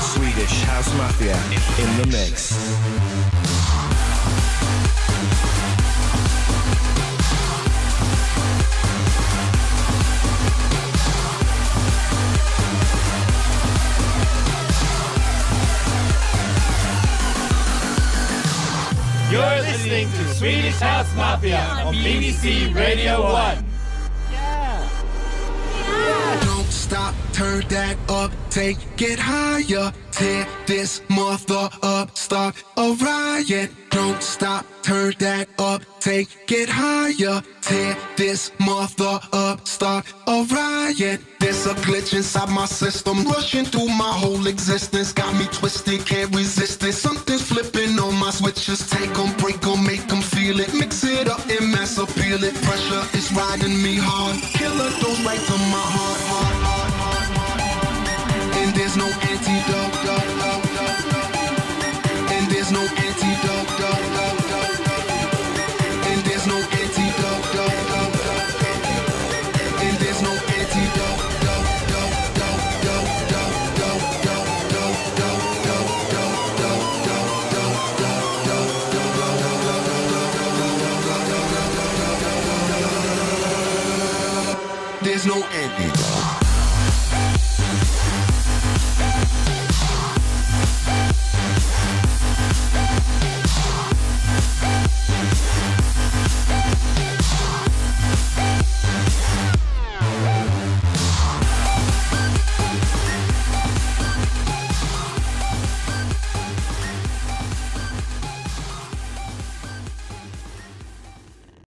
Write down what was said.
Swedish House Mafia in the mix. You're listening to Swedish House Mafia on BBC Radio 1. Turn that up, take it higher. Tear this mother up, start a riot. Don't stop, turn that up, take it higher. Tear this mother up, start a riot. There's a glitch inside my system, rushing through my whole existence. Got me twisted, can't resist it. Something's flipping on my switches. Take them, break them, make them feel it. Mix it up and mass appeal it. Pressure is riding me hard. Killer goes right to There's no ending.